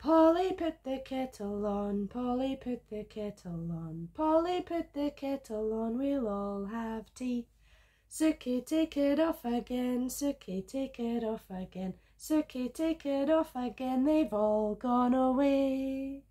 Polly put the kettle on, Polly put the kettle on, Polly put the kettle on, we'll all have tea. Sukey, take it off again, Sukey, take it off again, Sukey, take it off again, they've all gone away.